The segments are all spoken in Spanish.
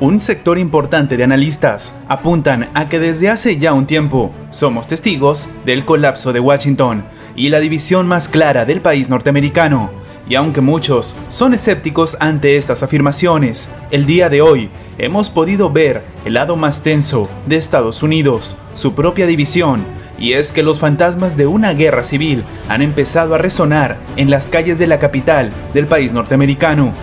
Un sector importante de analistas. Apuntan a que desde hace ya un tiempo somos testigos del colapso de Washington y la división más clara del país norteamericano. Y aunque muchos son escépticos ante estas afirmaciones, el día de hoy hemos podido ver el lado más tenso de Estados Unidos, su propia división, y es que los fantasmas de una guerra civil han empezado a resonar en las calles de la capital del país norteamericano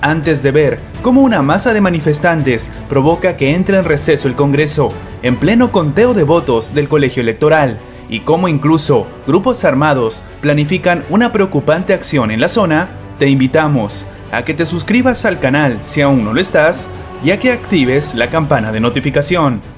antes de ver cómo una masa de manifestantes provoca que entre en receso el Congreso en pleno conteo de votos del colegio electoral y cómo incluso grupos armados planifican una preocupante acción en la zona, te invitamos a que te suscribas al canal si aún no lo estás y a que actives la campana de notificación.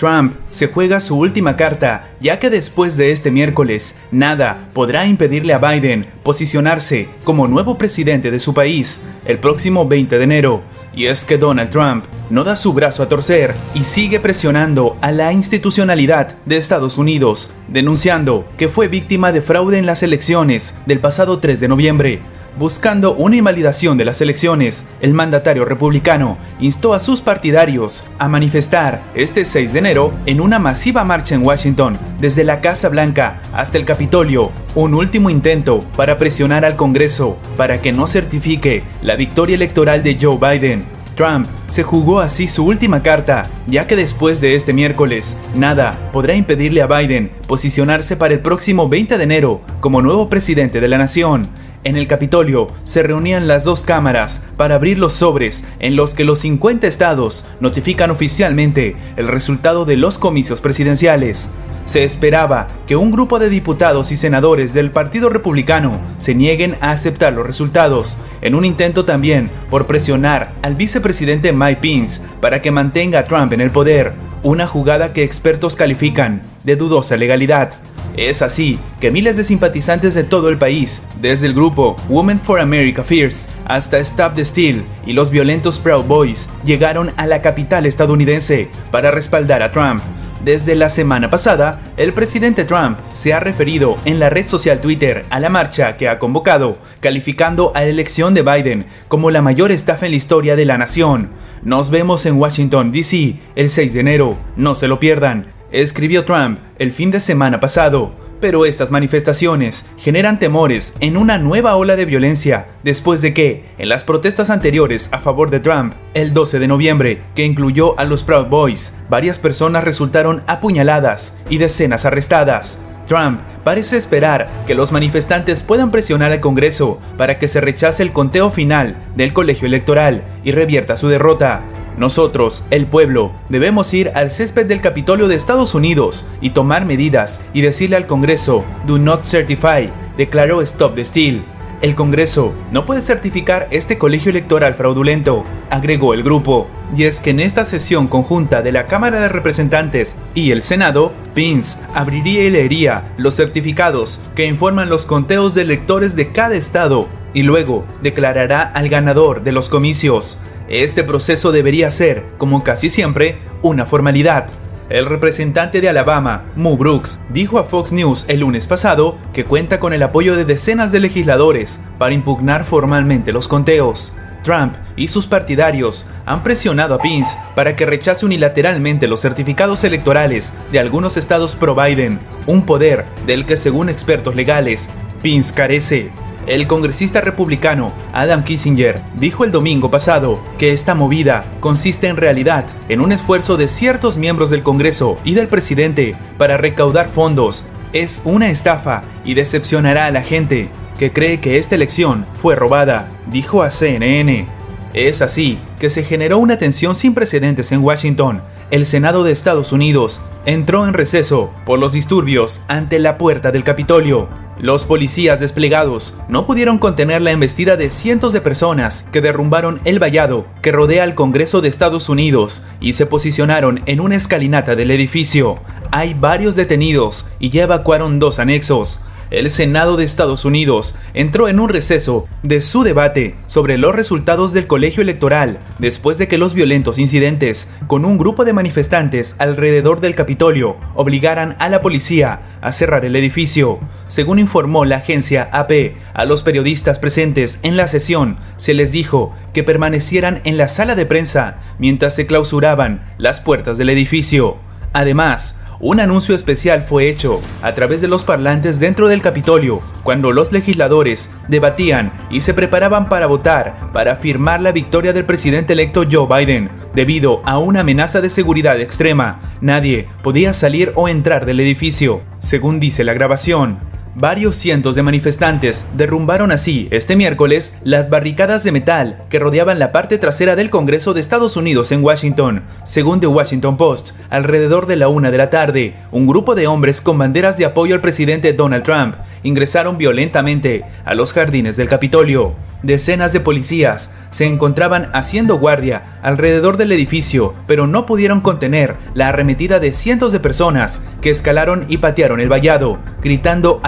Trump se juega su última carta, ya que después de este miércoles, nada podrá impedirle a Biden posicionarse como nuevo presidente de su país el próximo 20 de enero. Y es que Donald Trump no da su brazo a torcer y sigue presionando a la institucionalidad de Estados Unidos, denunciando que fue víctima de fraude en las elecciones del pasado 3 de noviembre Buscando una invalidación de las elecciones, el mandatario republicano instó a sus partidarios a manifestar este 6 de enero en una masiva marcha en Washington, desde la Casa Blanca hasta el Capitolio, un último intento para presionar al Congreso para que no certifique la victoria electoral de Joe Biden. Trump se jugó así su última carta, ya que después de este miércoles, nada podrá impedirle a Biden posicionarse para el próximo 20 de enero como nuevo presidente de la nación. En el Capitolio se reunían las dos cámaras para abrir los sobres en los que los 50 estados notifican oficialmente el resultado de los comicios presidenciales. Se esperaba que un grupo de diputados y senadores del Partido Republicano se nieguen a aceptar los resultados, en un intento también por presionar al vicepresidente Mike Pence para que mantenga a Trump en el poder, una jugada que expertos califican de dudosa legalidad. Es así que miles de simpatizantes de todo el país, desde el grupo Women for America First hasta Stop the Steal y los violentos Proud Boys, llegaron a la capital estadounidense para respaldar a Trump. Desde la semana pasada, el presidente Trump se ha referido en la red social Twitter a la marcha que ha convocado, calificando a la elección de Biden como la mayor estafa en la historia de la nación. Nos vemos en Washington, D.C. el 6 de enero, no se lo pierdan escribió Trump el fin de semana pasado. Pero estas manifestaciones generan temores en una nueva ola de violencia después de que, en las protestas anteriores a favor de Trump, el 12 de noviembre, que incluyó a los Proud Boys, varias personas resultaron apuñaladas y decenas arrestadas. Trump parece esperar que los manifestantes puedan presionar al Congreso para que se rechace el conteo final del colegio electoral y revierta su derrota. Nosotros, el pueblo, debemos ir al césped del Capitolio de Estados Unidos y tomar medidas y decirle al Congreso, do not certify, declaró Stop the Steal. El Congreso no puede certificar este colegio electoral fraudulento, agregó el grupo. Y es que en esta sesión conjunta de la Cámara de Representantes y el Senado, Pence abriría y leería los certificados que informan los conteos de electores de cada estado y luego declarará al ganador de los comicios. Este proceso debería ser, como casi siempre, una formalidad. El representante de Alabama, Mu Brooks, dijo a Fox News el lunes pasado que cuenta con el apoyo de decenas de legisladores para impugnar formalmente los conteos. Trump y sus partidarios han presionado a Pence para que rechace unilateralmente los certificados electorales de algunos estados pro Biden, un poder del que según expertos legales, Pence carece. El congresista republicano Adam Kissinger dijo el domingo pasado que esta movida consiste en realidad en un esfuerzo de ciertos miembros del Congreso y del presidente para recaudar fondos. Es una estafa y decepcionará a la gente que cree que esta elección fue robada, dijo a CNN. Es así que se generó una tensión sin precedentes en Washington. El Senado de Estados Unidos entró en receso por los disturbios ante la puerta del Capitolio. Los policías desplegados no pudieron contener la embestida de cientos de personas que derrumbaron el vallado que rodea al Congreso de Estados Unidos y se posicionaron en una escalinata del edificio. Hay varios detenidos y ya evacuaron dos anexos. El Senado de Estados Unidos entró en un receso de su debate sobre los resultados del colegio electoral después de que los violentos incidentes con un grupo de manifestantes alrededor del Capitolio obligaran a la policía a cerrar el edificio. Según informó la agencia AP, a los periodistas presentes en la sesión se les dijo que permanecieran en la sala de prensa mientras se clausuraban las puertas del edificio. Además, un anuncio especial fue hecho a través de los parlantes dentro del Capitolio cuando los legisladores debatían y se preparaban para votar para firmar la victoria del presidente electo Joe Biden. Debido a una amenaza de seguridad extrema, nadie podía salir o entrar del edificio, según dice la grabación. Varios cientos de manifestantes derrumbaron así este miércoles las barricadas de metal que rodeaban la parte trasera del Congreso de Estados Unidos en Washington. Según The Washington Post, alrededor de la una de la tarde, un grupo de hombres con banderas de apoyo al presidente Donald Trump ingresaron violentamente a los jardines del Capitolio. Decenas de policías se encontraban haciendo guardia alrededor del edificio, pero no pudieron contener la arremetida de cientos de personas que escalaron y patearon el vallado, gritando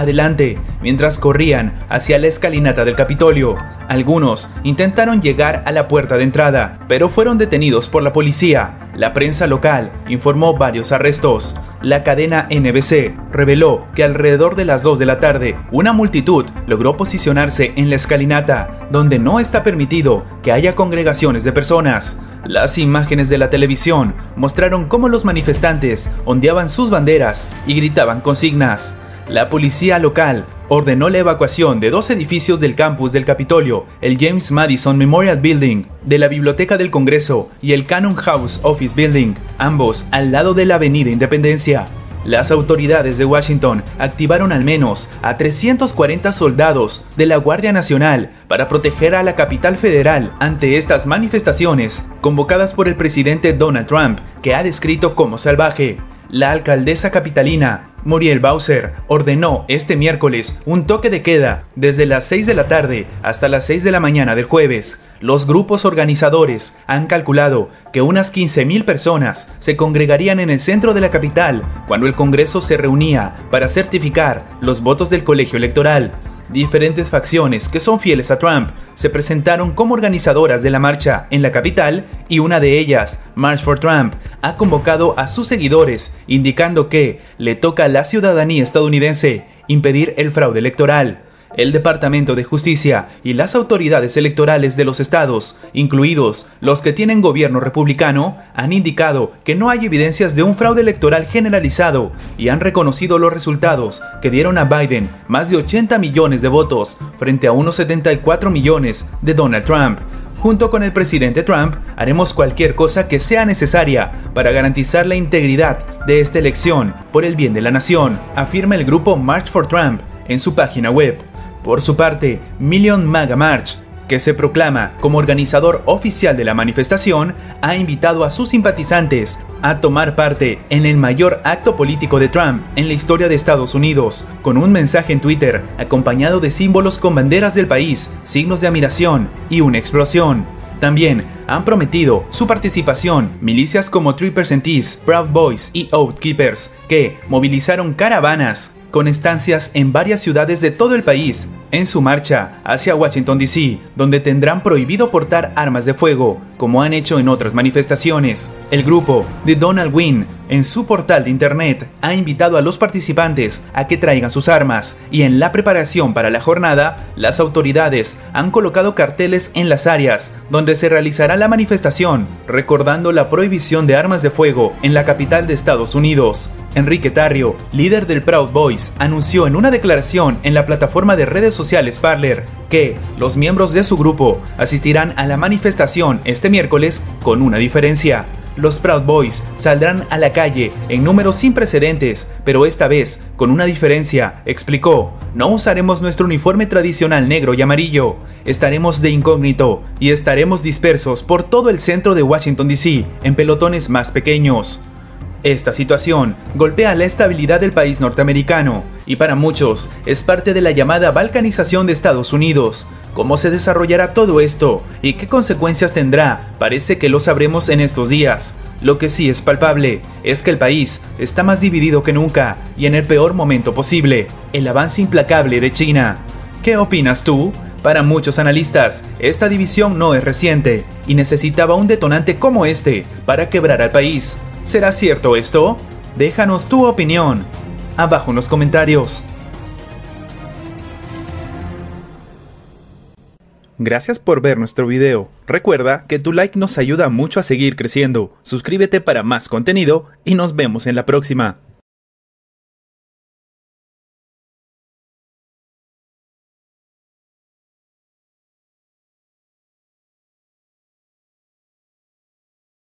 mientras corrían hacia la escalinata del Capitolio. Algunos intentaron llegar a la puerta de entrada, pero fueron detenidos por la policía. La prensa local informó varios arrestos. La cadena NBC reveló que alrededor de las 2 de la tarde, una multitud logró posicionarse en la escalinata, donde no está permitido que haya congregaciones de personas. Las imágenes de la televisión mostraron cómo los manifestantes ondeaban sus banderas y gritaban consignas. La policía local ordenó la evacuación de dos edificios del campus del Capitolio, el James Madison Memorial Building, de la Biblioteca del Congreso y el Cannon House Office Building, ambos al lado de la Avenida Independencia. Las autoridades de Washington activaron al menos a 340 soldados de la Guardia Nacional para proteger a la capital federal ante estas manifestaciones convocadas por el presidente Donald Trump, que ha descrito como salvaje. La alcaldesa capitalina, Muriel Bowser, ordenó este miércoles un toque de queda desde las 6 de la tarde hasta las 6 de la mañana del jueves. Los grupos organizadores han calculado que unas 15.000 personas se congregarían en el centro de la capital cuando el Congreso se reunía para certificar los votos del colegio electoral. Diferentes facciones que son fieles a Trump se presentaron como organizadoras de la marcha en la capital y una de ellas, March for Trump, ha convocado a sus seguidores indicando que le toca a la ciudadanía estadounidense impedir el fraude electoral el Departamento de Justicia y las autoridades electorales de los estados, incluidos los que tienen gobierno republicano, han indicado que no hay evidencias de un fraude electoral generalizado y han reconocido los resultados que dieron a Biden más de 80 millones de votos frente a unos 74 millones de Donald Trump. Junto con el presidente Trump, haremos cualquier cosa que sea necesaria para garantizar la integridad de esta elección por el bien de la nación, afirma el grupo March for Trump en su página web. Por su parte, Million Maga March, que se proclama como organizador oficial de la manifestación, ha invitado a sus simpatizantes a tomar parte en el mayor acto político de Trump en la historia de Estados Unidos, con un mensaje en Twitter acompañado de símbolos con banderas del país, signos de admiración y una explosión. También han prometido su participación milicias como 3% Proud Boys y Oath Keepers, que movilizaron caravanas con estancias en varias ciudades de todo el país en su marcha hacia Washington, D.C., donde tendrán prohibido portar armas de fuego, como han hecho en otras manifestaciones. El grupo de Donald Wynn, en su portal de internet, ha invitado a los participantes a que traigan sus armas, y en la preparación para la jornada, las autoridades han colocado carteles en las áreas donde se realizará la manifestación, recordando la prohibición de armas de fuego en la capital de Estados Unidos. Enrique Tarrio, líder del Proud Boys, anunció en una declaración en la plataforma de redes sociales Parler que los miembros de su grupo asistirán a la manifestación este miércoles con una diferencia. Los Proud Boys saldrán a la calle en números sin precedentes, pero esta vez con una diferencia, explicó. No usaremos nuestro uniforme tradicional negro y amarillo, estaremos de incógnito y estaremos dispersos por todo el centro de Washington, D.C. en pelotones más pequeños. Esta situación golpea la estabilidad del país norteamericano y para muchos es parte de la llamada balcanización de Estados Unidos. ¿Cómo se desarrollará todo esto y qué consecuencias tendrá? Parece que lo sabremos en estos días. Lo que sí es palpable es que el país está más dividido que nunca y en el peor momento posible, el avance implacable de China. ¿Qué opinas tú? Para muchos analistas, esta división no es reciente y necesitaba un detonante como este para quebrar al país. ¿Será cierto esto? Déjanos tu opinión abajo en los comentarios. Gracias por ver nuestro video. Recuerda que tu like nos ayuda mucho a seguir creciendo. Suscríbete para más contenido y nos vemos en la próxima.